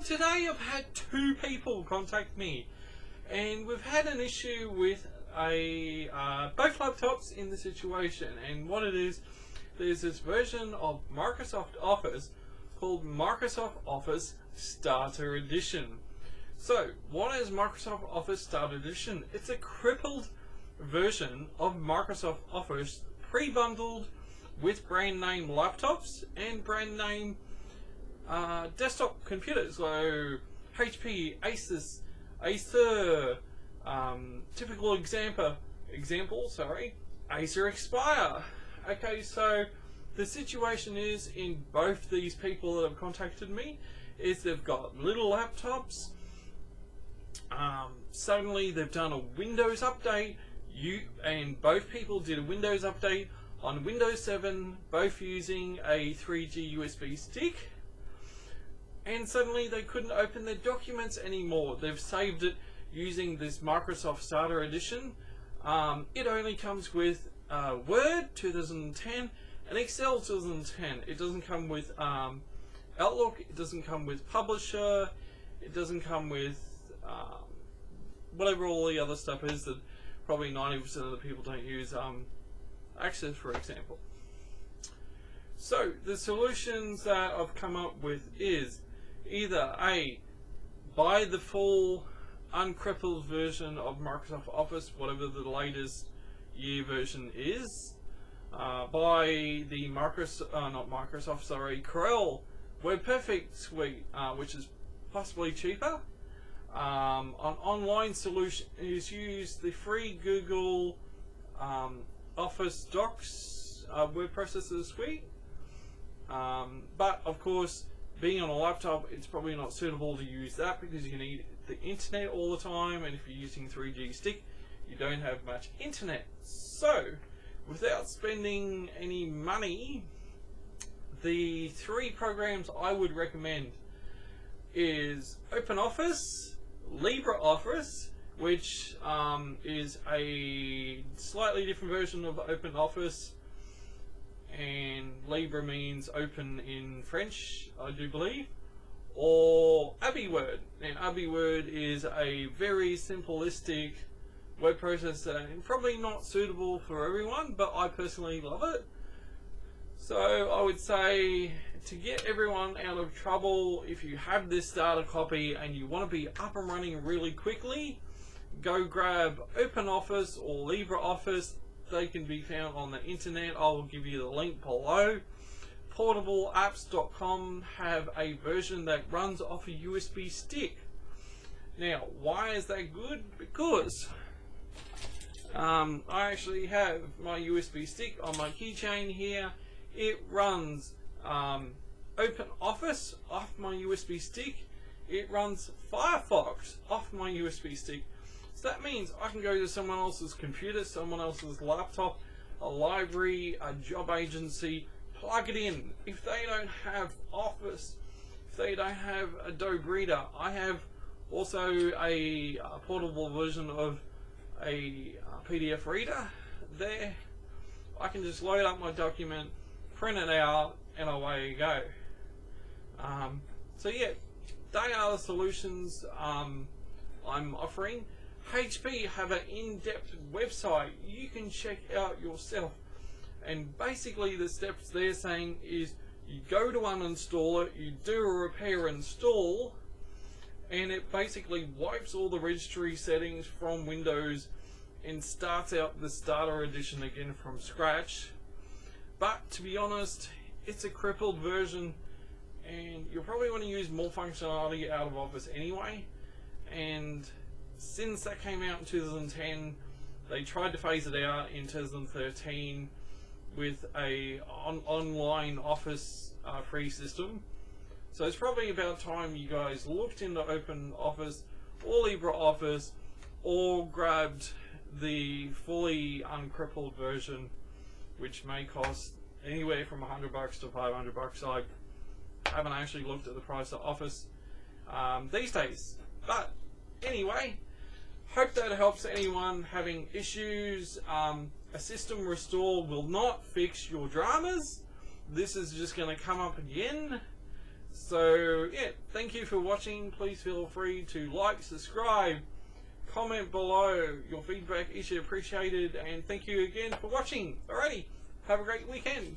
today I've had two people contact me, and we've had an issue with a uh, both laptops in the situation. And what it is, there's this version of Microsoft Office called Microsoft Office Starter Edition. So, what is Microsoft Office Starter Edition? It's a crippled version of Microsoft Office pre-bundled with brand name laptops and brand name uh, desktop computers. So HP, Asus, Acer, um, typical example, example, sorry, Acer Aspire. Okay, so the situation is in both these people that have contacted me is they've got little laptops. Um, suddenly they've done a Windows update. You and both people did a Windows update on Windows 7, both using a 3G USB stick. And suddenly they couldn't open their documents anymore. They've saved it using this Microsoft Starter Edition. Um, it only comes with uh, Word 2010 and Excel 2010. It doesn't come with um, Outlook, it doesn't come with Publisher, it doesn't come with um, whatever all the other stuff is that probably 90% of the people don't use. Um, Access, for example. So the solutions that I've come up with is either a buy the full uncrippled version of Microsoft Office, whatever the latest year version is, uh, buy the Microsoft, uh, not Microsoft, sorry, Corel WordPerfect suite, uh, which is possibly cheaper. Um, an online solution is use the free Google um, Office Docs uh, word processor suite. Um, but of course, being on a laptop, it's probably not suitable to use that because you need the internet all the time, and if you're using 3G stick, you don't have much internet. So, without spending any money, the three programs I would recommend is OpenOffice, LibreOffice, which um, is a slightly different version of OpenOffice, and Libre means open in French, I do believe, or AbiWord. And AbiWord is a very simplistic word processor, and probably not suitable for everyone, but I personally love it. So I would say to get everyone out of trouble, if you have this data copy and you want to be up and running really quickly, go grab OpenOffice or LibreOffice. They can be found on the internet. I will give you the link below. PortableApps.com have a version that runs off a USB stick. Now, why is that good? Because um, I actually have my USB stick on my keychain here. It runs um, OpenOffice off my USB stick. It runs Firefox off my USB stick. So that means I can go to someone else's computer, someone else's laptop, a library, a job agency, plug it in. If they don't have Office, if they don't have Adobe Reader, I have also a, a portable version of a, a PDF reader there. I can just load up my document, print it out, and away you go. Um, so yeah, they are the solutions um, I'm offering. HP have an in-depth website you can check out yourself. And basically the steps they're saying is you go to uninstall it, you do a repair install, and it basically wipes all the registry settings from Windows and starts out the starter edition again from scratch. But to be honest, it's a crippled version and you'll probably want to use more functionality out of Office anyway. And since that came out in 2010, they tried to phase it out in 2013 with a on online Office uh, free system. So it's probably about time you guys looked into Open Office or LibreOffice or grabbed the fully uncrippled version, which may cost anywhere from 100 bucks to 500 bucks. I haven't actually looked at the price of Office um, these days. But anyway, Hope that helps anyone having issues. Um, a system restore will not fix your dramas. This is just going to come up again. So yeah, thank you for watching. Please feel free to like, subscribe, comment below. Your feedback is appreciated, and thank you again for watching. Alrighty, have a great weekend.